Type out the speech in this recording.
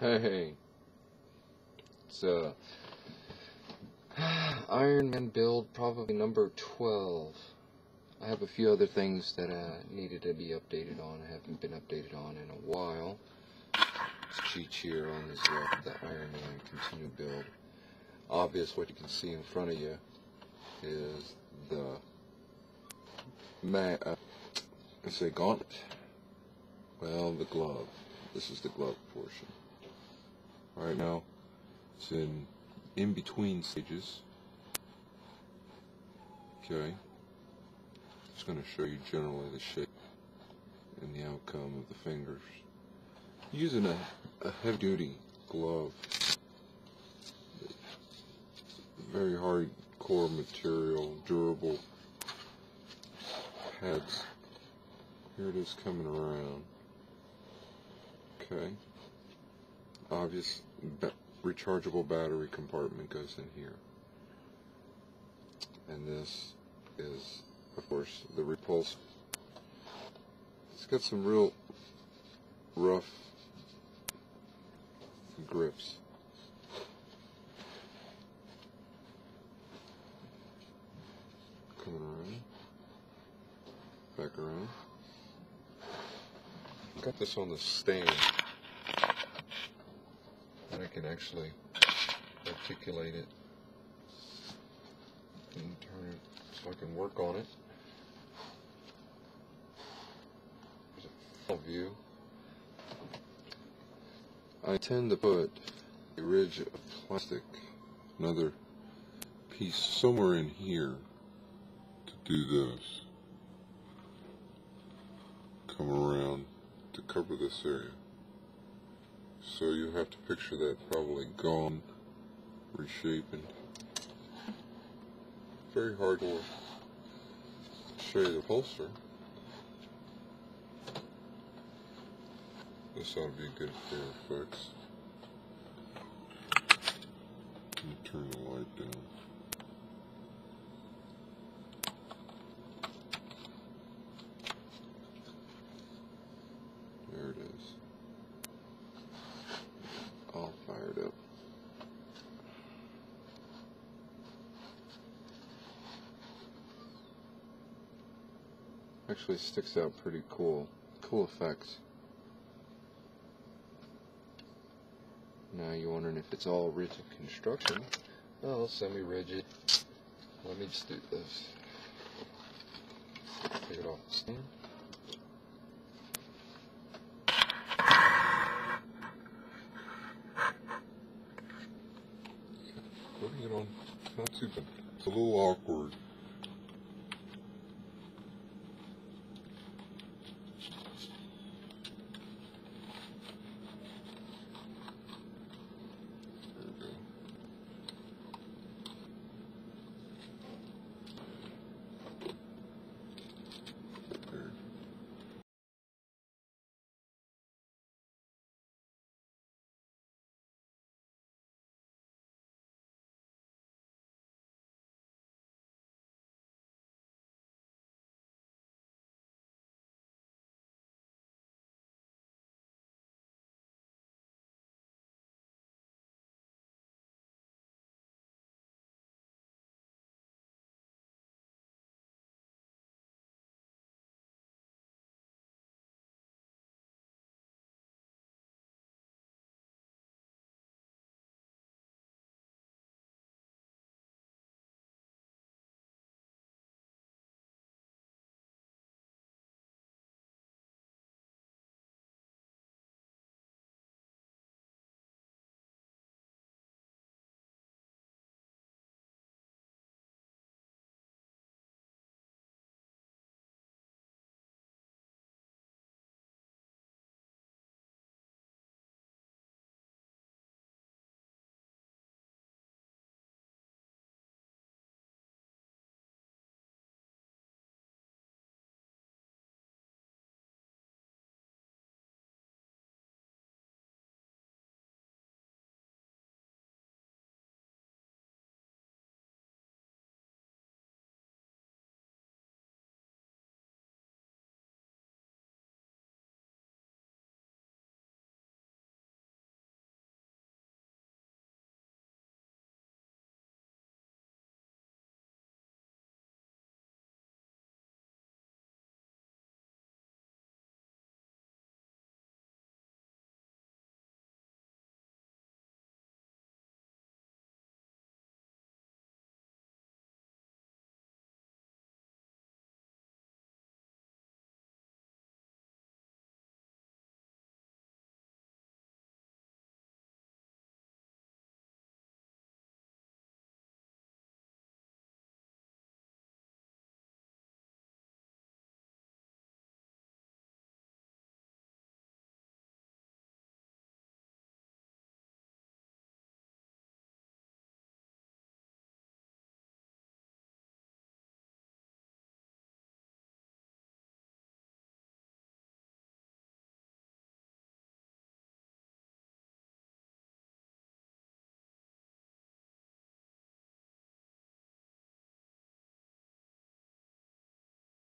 Hey, it's uh, Iron Man build probably number 12. I have a few other things that uh, needed to be updated on. I haven't been updated on in a while. This cheat here on this the Iron Man continue build. Obvious what you can see in front of you is the ma uh, it's a gauntlet. Well, the glove. This is the glove portion. Right now, it's in in between stages. Okay. Just going to show you generally the shape and the outcome of the fingers. Using a, a heavy duty glove. Very hard core material, durable pads. Here it is coming around. Okay obvious rechargeable battery compartment goes in here. And this is, of course, the repulse. It's got some real rough grips. Coming around. Back around. Got this on the stand I can actually articulate it and turn it so I can work on it. There's a full view. I tend to put a ridge of plastic, another piece somewhere in here to do this. Come around to cover this area. So you have to picture that probably gone, reshaping. Very hard to show you the holster. This ought to be good for. Turn Actually sticks out pretty cool. Cool effects. Now you're wondering if it's all rigid construction. Well, semi-rigid. Let me just do this. Take it off the stand. putting it on, not too bad. It's a little awkward.